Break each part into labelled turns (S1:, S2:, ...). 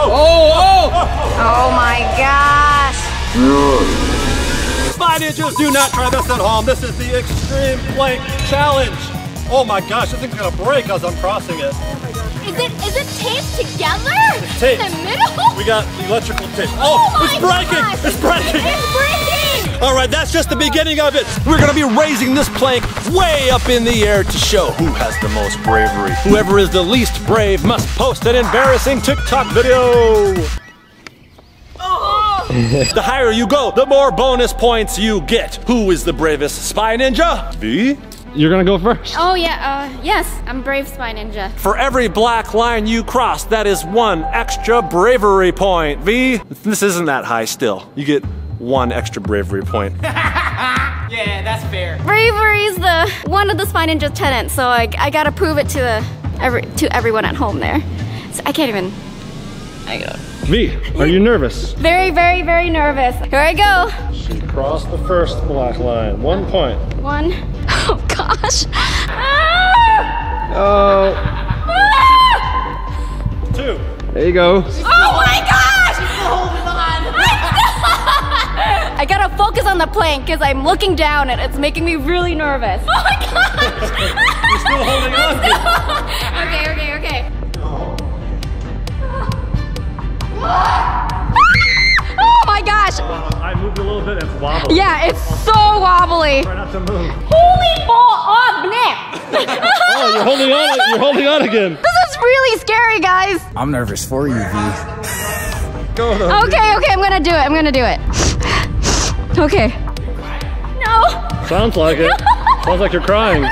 S1: Oh,
S2: Oh Oh my gosh.
S3: Spy Ninjas, do not try this at home. This is the Extreme Plank Challenge. Oh my gosh, this thing's gonna break as I'm crossing it.
S4: Is it is it taped together?
S3: taped.
S4: In the middle?
S3: We got electrical tape.
S4: Oh
S3: Oh, it's
S4: my
S3: breaking!
S4: gosh.
S3: It's breaking!
S4: It's breaking!
S3: All right, that's just the beginning of it. We're gonna be raising this plank way up in the air to show who has the most bravery. Whoever is the least brave must post an embarrassing TikTok video. Oh. the higher you go, the more bonus points you get. Who is the bravest spy ninja? V?
S1: You're gonna go first.
S4: Oh yeah, uh, yes, I'm Brave Spy Ninja.
S3: For every black line you cross, that is one extra bravery point. V? This isn't that high still. You get one extra bravery point.
S5: Yeah, that's fair.
S4: Bravery is the one of the Spy Ninja tenets, so I, I gotta prove it to the every to everyone at home there. So I can't even. I go.
S1: V, are you nervous?
S4: Very, very, very nervous. Here I go.
S1: She crossed the first black line. One point.
S4: One. Oh gosh.
S1: Oh,
S4: Ah!
S3: Two.
S1: there you go.
S4: Oh my gosh! I gotta focus on the plank because I'm looking down and it's making me really nervous. Oh my gosh!
S3: You're still holding on.
S4: okay, okay, okay. Oh my gosh!
S3: I moved a little bit. It's wobbly.
S4: Yeah, it's so wobbly.
S3: Try not to move.
S4: Holy ball of nip!
S1: Oh, you're holding on. You're holding on again.
S4: This is really scary, guys.
S5: I'm nervous for you, V.
S1: Go though.
S4: Okay, okay, I'm gonna do it. I'm gonna do it. Okay. No.
S1: Sounds like it. Sounds like you're crying.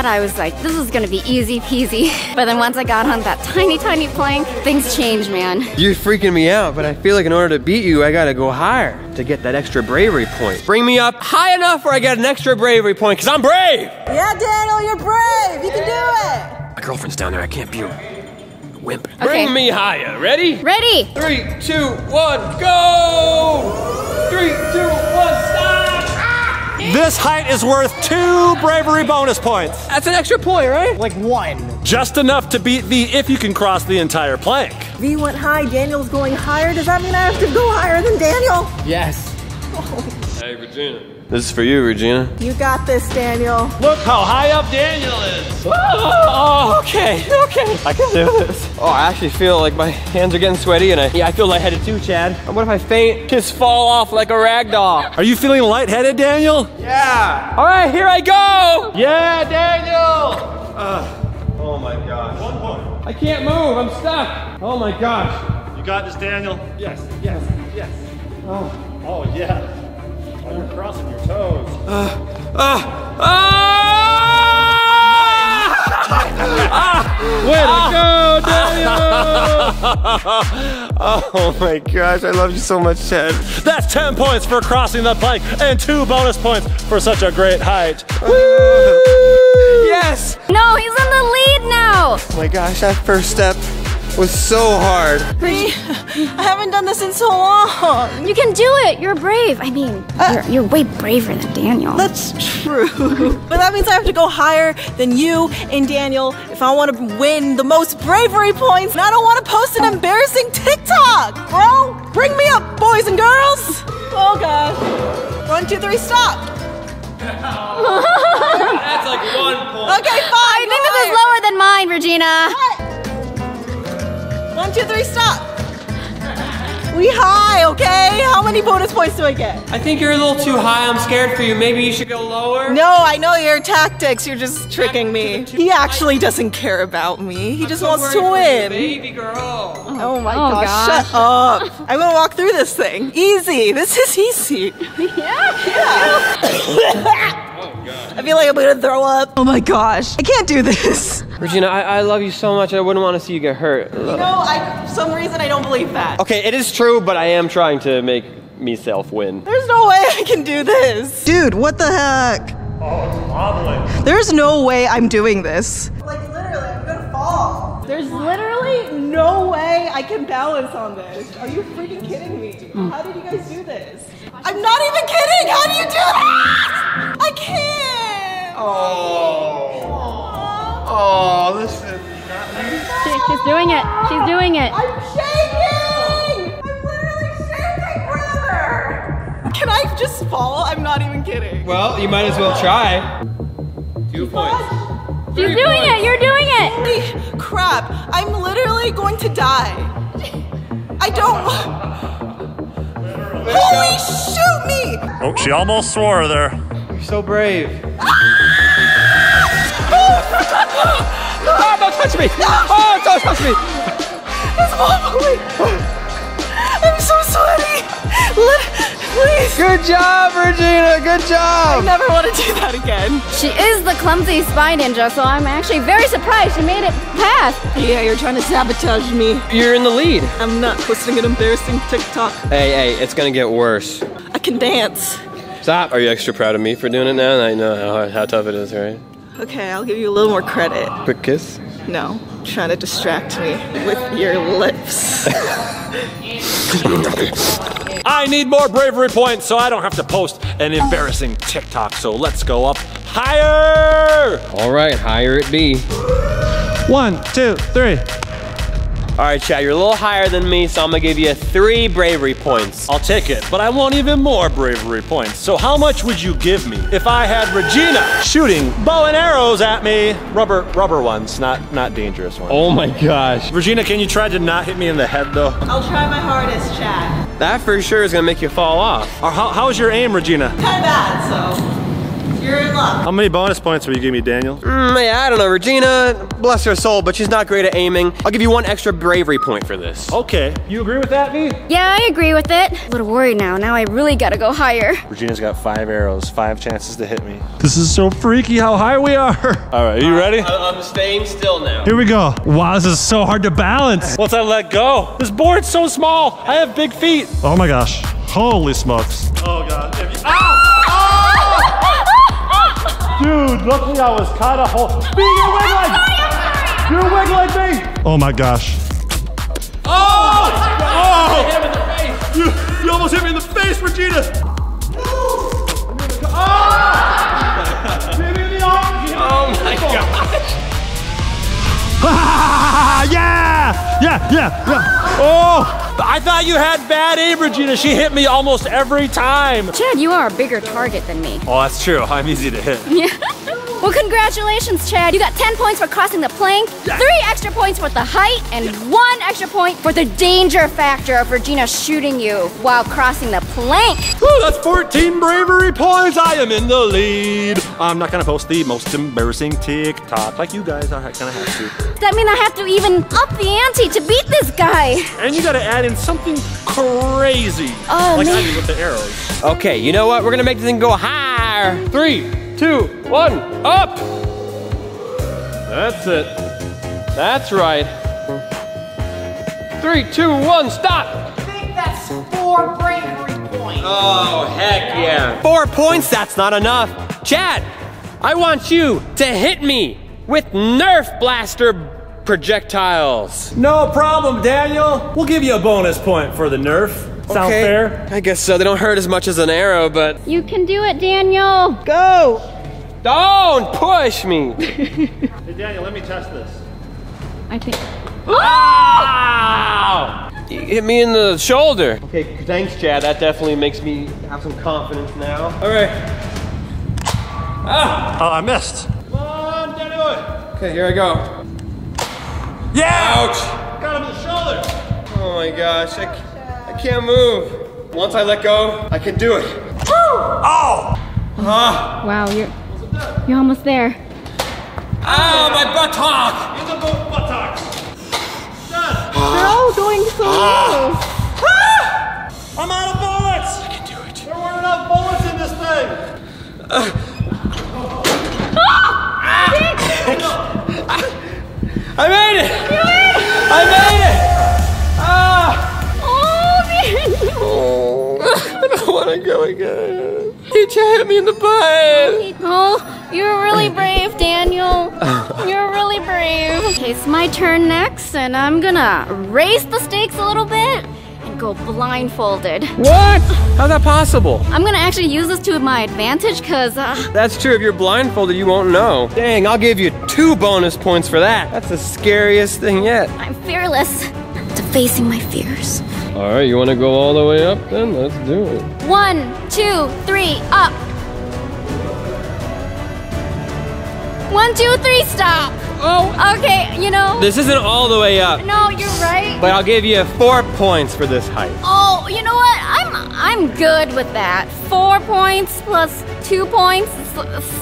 S4: I thought I was like, this is gonna be easy peasy. But then once I got on that tiny, tiny plank, things changed, man.
S5: You're freaking me out, but I feel like in order to beat you, I gotta go higher to get that extra bravery point. Bring me up high enough where I get an extra bravery point, because I'm brave!
S6: Yeah, Daniel, you're brave. You can do it.
S5: My girlfriend's down there, I can't be her. wimp.
S4: Okay.
S5: Bring me higher. Ready?
S4: Ready?
S5: Three, two, one, go! Three, two, one, stop!
S3: This height is worth two bravery bonus points.
S5: That's an extra point, right?
S6: Like one.
S3: Just enough to beat V if you can cross the entire plank.
S6: V went high. Daniel's going higher. Does that mean I have to go higher than Daniel?
S5: Yes. Hey, Regina. This is for you, Regina.
S6: You got this, Daniel.
S1: Look how high up Daniel is.
S5: Oh, okay, okay. I can do this. Oh, I actually feel like my hands are getting sweaty, and I yeah, I feel lightheaded too, Chad. What if I faint? Just fall off like a rag doll.
S3: Are you feeling lightheaded, Daniel?
S5: Yeah. All right, here I go.
S1: Yeah, Daniel.
S5: Uh, oh my gosh. One point. I can't move. I'm stuck. Oh my gosh.
S3: You got this, Daniel? Yes, yes, yes. Oh, oh yeah. Oh, you're crossing your toes.
S5: Ah!
S1: Way to go, Daniel.
S5: Oh my gosh, I love you so much, Chad.
S3: That's 10 points for crossing the plank and two bonus points for such a great height.
S5: Yes.
S4: No, he's in the lead now.
S5: Oh my gosh, that first step was so hard.
S6: i haven't done this in so long.
S4: You can do it. You're brave. I mean, uh, you're, you're way braver than Daniel.
S6: That's true. but that means I have to go higher than you and Daniel if I want to win the most bravery points. And I don't want to post an embarrassing TikTok. Bro, bring me up, boys and girls. Oh, God. One, two, three, stop.
S5: That's like one point.
S6: Okay, fine.
S4: I think this is lower than mine, Regina.
S6: One, two, three, stop. We high, okay? How many bonus points do I get?
S5: I think you're a little too high. I'm scared for you. Maybe you should go lower.
S6: No, I know your tactics. You're just tricking me. He actually doesn't care about me. He just wants to win.
S5: Baby girl.
S6: Oh my
S4: Oh,
S6: gosh,
S4: gosh.
S6: shut up. I'm gonna walk through this thing. Easy. This is easy. Yeah? Yeah. I feel like I'm gonna throw up. Oh my gosh. I can't do this.
S5: Regina, I, I love you so much. I wouldn't want to see you get hurt.
S6: No, I for some reason I don't believe that.
S5: Okay, it is true, but I am trying to make me self win.
S6: There's no way I can do this. Dude, what the heck?
S3: Oh, it's wobbling.
S6: There's no way I'm doing this. Like literally, I'm gonna fall. There's literally no way I can balance on this. Are you freaking kidding me? How did you guys do this? I'm not even kidding. How do you do this? I can't.
S5: Oh, Oh, this is.
S4: She, she's doing it. She's doing it.
S6: I'm shaking. I'm literally shaking, brother. Can I just fall? I'm not even kidding.
S5: Well, you might as well try. Two points.
S4: She's doing it. You're doing it.
S6: Holy crap! I'm literally going to die. I don't. Holy shoot me!
S3: Oh, she almost swore there.
S5: You're so brave.
S3: Ah! Ah, don't touch me! Oh, don't touch me!
S6: It's wobbly. I'm so sweaty. Let, please.
S5: Good job, Regina. Good job!
S6: I never want to do that again.
S4: She is the clumsy spy ninja, so I'm actually very surprised she made it past.
S6: Yeah, you're trying to sabotage me.
S5: You're in the lead.
S6: I'm not posting an embarrassing TikTok.
S5: Hey, hey, it's gonna get worse.
S6: I can dance.
S5: Stop. Are you extra proud of me for doing it now? I know how, how tough it is, right?
S6: Okay, I'll give you a little more credit.
S5: Quick kiss.
S6: No, trying to distract me with your lips.
S3: I need more bravery points so I don't have to post an embarrassing TikTok. So let's go up higher.
S5: All right, higher it be.
S3: One, two, three.
S5: All right, Chad, you're a little higher than me, so I'm gonna give you three bravery points.
S3: I'll take it, but I want even more bravery points. So how much would you give me if I had Regina shooting bow and arrows at me? Rubber, rubber ones, not not dangerous ones.
S5: Oh my gosh.
S3: Regina, can you try to not hit me in the head though?
S6: I'll try my hardest, Chad.
S5: That for sure is gonna make you fall off.
S3: Or how, how's your aim, Regina?
S6: Kind of bad, so you're in luck.
S3: How many bonus points will you give me, Daniel?
S5: Mm, yeah, I don't know. Regina, bless her soul, but she's not great at aiming. I'll give you one extra bravery point for this.
S3: Okay, you agree with that, V?
S4: Yeah, I agree with it. A little worried now. Now I really gotta go higher.
S3: Regina's got five arrows, five chances to hit me. This is so freaky how high we are. All right, are you ready?
S5: I- I'm staying still now.
S3: Here we go. Wow, this is so hard to balance. Once I let go, this board's so small. I have big feet. Oh my gosh. Holy smokes. Oh god. Dude, luckily I was kind of hold. B, you're wiggling! You're wiggling me! Oh my gosh. Oh! Oh! You, you almost hit me in the face, Regina! Oh! Hit me in the arm!
S5: Oh my god.
S3: yeah! Yeah, yeah, yeah. Oh! I thought you had bad aim, Regina. She hit me almost every time.
S4: Chad, you are a bigger target than me.
S3: Oh, that's true. I'm easy to hit.
S4: Yeah. well, congratulations, Chad. You got 10 points for crossing the plank, three extra points for the height, and one extra point for the danger factor of Regina shooting you while crossing the plank.
S3: Woo, that's 14 bravery points. I am in the lead. I'm not gonna post the most embarrassing TikTok like you guys are gonna have to.
S4: That means I have to even up the ante to beat this guy.
S3: And you gotta add in something crazy.
S4: Oh,
S3: like I did with the arrows.
S5: Okay, you know what? We're gonna make this thing go higher. Three, two, one, up. That's it. That's right. Three, two, one, stop.
S6: I think that's four bravery points.
S5: Oh, heck yeah. Four points, that's not enough. Chad, I want you to hit me with Nerf blaster projectiles.
S3: No problem, Daniel. We'll give you a bonus point for the nerf. Sound
S5: Okay,
S3: fair?
S5: I guess so. They don't hurt as much as an arrow, but
S4: You can do it, Daniel.
S6: Go.
S5: Don't push me.
S3: Hey, Daniel, let me test this.
S4: I think.
S5: Ow! You hit me in the shoulder. Okay, thanks, Chad. That definitely makes me have some confidence now. All right. Ah!
S3: Oh, I missed. Come on, Daniel.
S5: Okay, here I go.
S3: Yeah!
S5: Ouch!
S3: Got him in the shoulder.
S5: Oh my gosh, I, I can't move. Once I let go, I can do it.
S3: Oh!
S4: Wow, you're you're almost there.
S5: Ow, my buttock!
S3: In the boat buttocks. Done.
S6: They're all going so ah. low. Ah!
S3: I'm out of bullets. I can do it. There weren't enough bullets in this thing.
S5: I made it! You made it! I made it! Ah!
S4: Oh, Daniel.
S5: want to go again. He hit me in the butt.
S4: Oh, you're really brave, Daniel. You're really brave. Okay, it's my turn next, and I'm gonna raise the stakes a little bit and go blindfolded.
S5: What? How's that possible?
S4: I'm gonna actually use this to my advantage because uh,
S5: That's true. If you're blindfolded, you won't know. Dang, I'll give you two bonus points for that. That's the scariest thing yet.
S4: I'm fearless to facing my fears.
S5: All right, you want to go all the way up then? Let's do it.
S4: One, two, three, up. One, two, three, stop.
S5: Oh.
S4: Okay, you know.
S5: This isn't all the way up,
S4: No, you're right.
S5: but I'll give you four points for this height.
S4: Oh, you know what? I'm I'm good with that. Four points plus two points, is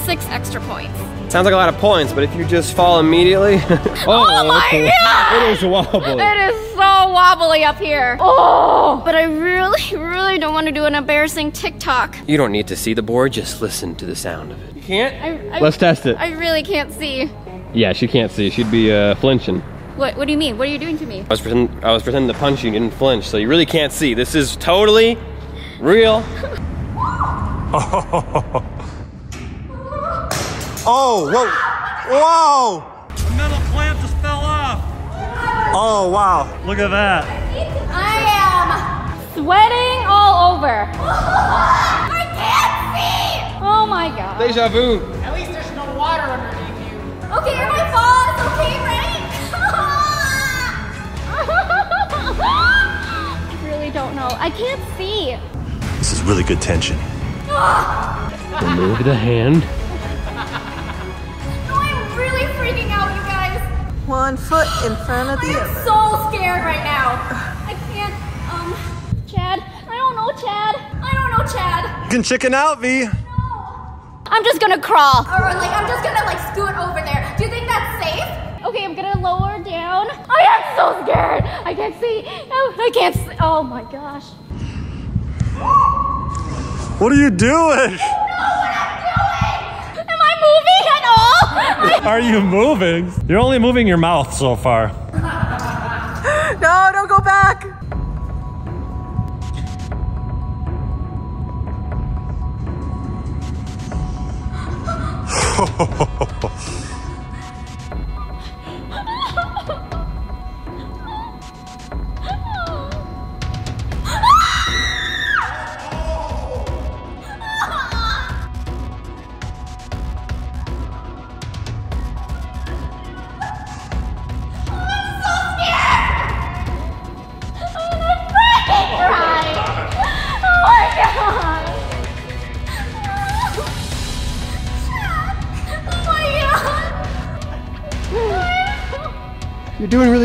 S4: six extra points.
S5: Sounds like a lot of points, but if you just fall immediately.
S4: Oh my God!
S5: It is wobbly.
S4: It is so wobbly up here. Oh, but I really, really don't want to do an embarrassing TikTok.
S5: You don't need to see the board, just listen to the sound of it. You can't?
S4: I, I,
S5: Let's test it.
S4: I really can't see.
S5: Yeah, she can't see. She'd be uh, flinching.
S4: What? What do you mean? What are you doing to me?
S5: I was, pretend- I was pretending to punch you, you didn't flinch, so you really can't see. This is totally real.
S3: Oh, whoa. Whoa. The metal clamp just fell off. Oh, wow. Look at that.
S4: I am sweating all over. I can't see. Oh my god.
S5: Deja vu.
S1: At least there's no water underneath you.
S4: Okay, if I fall, it's okay, right? I really don't know. I can't see.
S3: This is really good tension. Ah.
S5: Remove the hand.
S4: No, I'm really freaking out, you guys.
S6: One foot in front of the other.
S4: I'm so scared right now. I can't, um, Chad. I don't know, Chad. I don't know, Chad.
S3: You can chicken out, V.
S4: I'm just gonna crawl. Or like, I'm just gonna like scoot over there. Do you think that's safe? Okay, I'm gonna lower down. I am so scared. I can't see. Oh, I can't see. Oh my gosh.
S3: What are you doing?
S4: Am I moving at all?
S3: Are you moving? You're only moving your mouth so far.
S6: No, don't go back.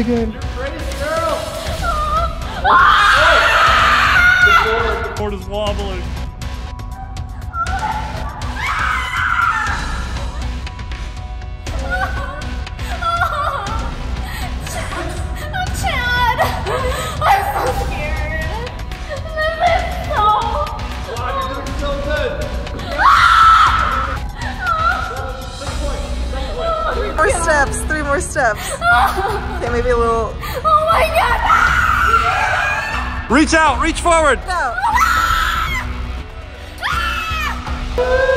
S4: God.
S5: You're doing really good.
S3: The board is wobbling.
S6: More steps. Okay, maybe a little.
S4: Oh my god.
S3: Reach out, reach forward.
S6: No.
S1: Ah! Ah!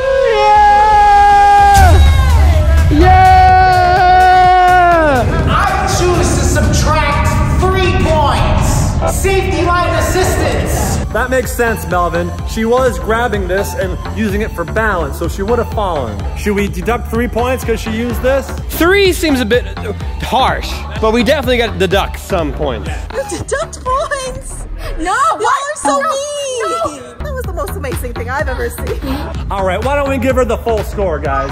S3: That makes sense, Melvin. She was grabbing this and using it for balance, so she would have fallen. Should we deduct three points because she used this?
S5: Three seems a bit uh, harsh, but we definitely got to deduct some points.
S6: Deduct points.
S4: No,
S6: Y'all
S4: what?
S6: are so
S4: No,
S6: mean. That was the most amazing thing I've ever seen.
S3: All right, why don't we give her the full score, guys?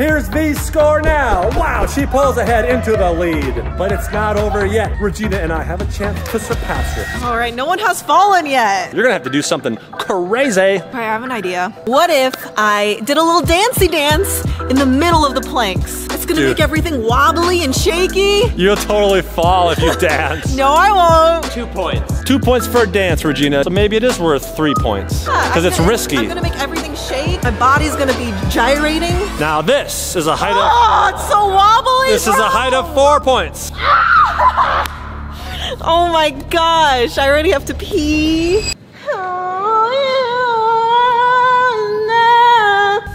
S3: Here's V's score now. Wow, she pulls ahead into the lead. But it's not over yet. Regina and I have a chance to surpass her.
S6: All right, no one has fallen yet.
S3: You're gonna have to do something crazy.
S6: Okay, I have an idea. What if I did a little dancey dance in the middle of the planks? It's gonna
S3: Dude.
S6: make everything wobbly and shaky.
S3: You'll totally fall if you dance.
S6: No, I won't.
S5: Two points.
S3: Two points for a dance, Regina. So maybe it is worth three points. Because
S6: I'm
S3: it's
S6: gonna-
S3: risky.
S6: I'm gonna make everything shake. My body's gonna be gyrating.
S3: Now this is a height oh, of-
S6: Oh, it's so wobbly!
S3: This bro. is a height of four points.
S6: oh my gosh, I already have to pee.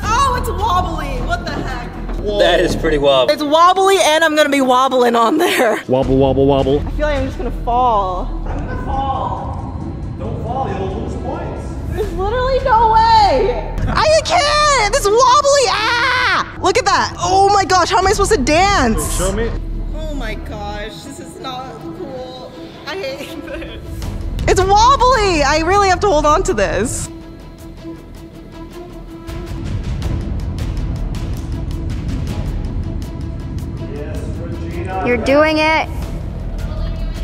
S6: Oh, it's wobbly, what the heck?
S5: That is pretty wobbly.
S6: It's wobbly and I'm gonna be wobbling on there.
S3: Wobble, wobble, wobble.
S6: I feel like I'm just gonna fall. There's literally no way. I can't. This wobbly. Ah! Look at that. Oh my gosh. How am I supposed to dance?
S3: Show me.
S6: Oh my gosh. This is not cool. I hate this. It's wobbly. I really have to hold on to this.
S2: You're doing it.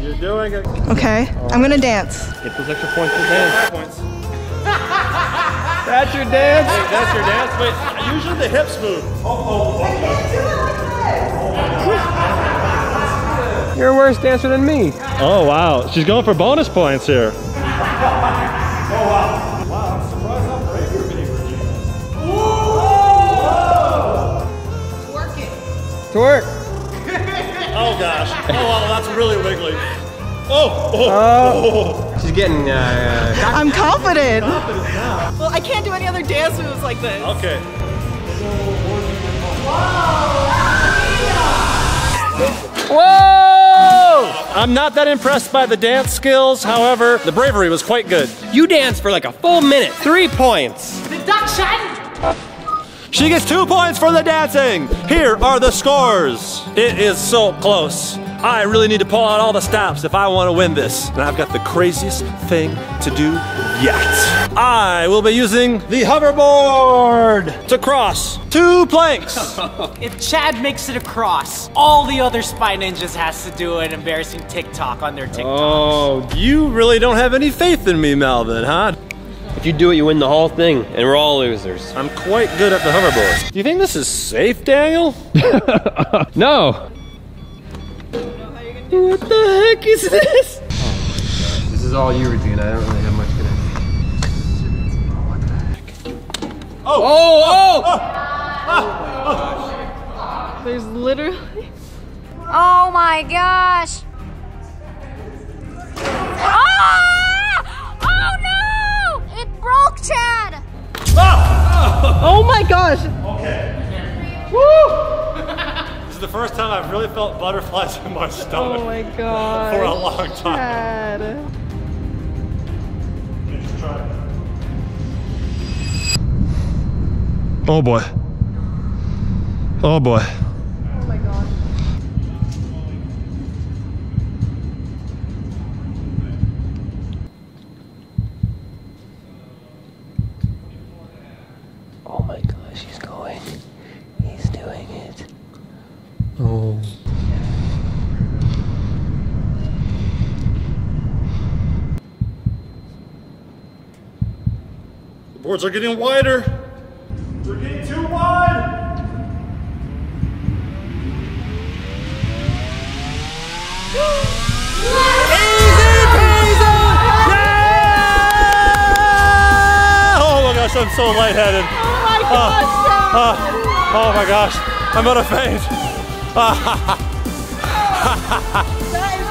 S3: You're doing it.
S6: Okay. I'm gonna dance.
S3: Get those extra points for dance. Points.
S5: That's your dance.
S3: That's your dance. Wait, usually the hips move. I can't do it.
S5: You're a worse dancer than me.
S3: Oh wow, she's going for bonus points here. Oh, wow. Wow, I'm surprised how brave you're being, Regina. Whoa!
S5: Twerk it. Twerk.
S3: Oh gosh. Oh wow, that's really wiggly. Oh, oh,
S5: She's getting, uh,
S6: I'm confident. Well, I can't do any other dance moves like this.
S3: Okay.
S5: whoa!
S3: I'm not that impressed by the dance skills. However, the bravery was quite good.
S5: You danced for like a full minute. Three points.
S1: Deduction!
S3: She gets two points for the dancing. Here are the scores. It is so close. I really need to pull out all the stops if I want to win this. And I've got the craziest thing to do yet. I will be using the hoverboard to cross two planks.
S1: If Chad makes it across, all the other Spy Ninjas has to do an embarrassing TikTok on their TikTok.
S3: Oh, you really don't have any faith in me, Melvin, huh?
S5: If you do it, you win the whole thing, and we're all losers.
S3: I'm quite good at the hoverboard. Do you think this is safe, Daniel?
S5: No. What the heck is this? This is all you, Regina. I don't really have much connection. Oh, oh, Oh!
S6: There's literally.
S2: Oh my gosh. Ah! Oh no! It broke Chad.
S6: Oh oh my gosh.
S3: This is the first time I've really felt butterflies in my stomach
S6: Oh my god.
S3: for a long time.
S6: Chad.
S3: Oh boy. Oh boy. Boards are getting wider. They're getting too wide. Oh my gosh, I'm so lightheaded.
S6: Oh my ah, gosh, Chad.
S3: Oh, ah, oh my gosh, I'm gonna faint.
S6: That is crazy.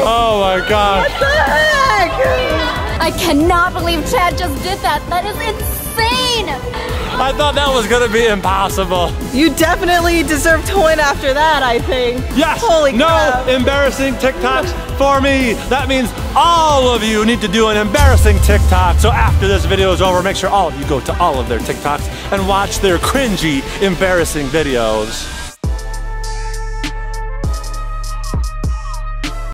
S3: Oh my gosh.
S6: What the heck?
S4: I cannot believe Chad just did that. That is insane.
S3: I thought that was gonna be impossible.
S6: You definitely deserve to win after that, I think.
S3: Yes.
S6: Holy
S3: no
S6: crap.
S3: embarrassing TikToks for me. That means all of you need to do an embarrassing TikTok. So after this video is over, make sure all of you go to all of their TikToks and watch their cringy, embarrassing videos.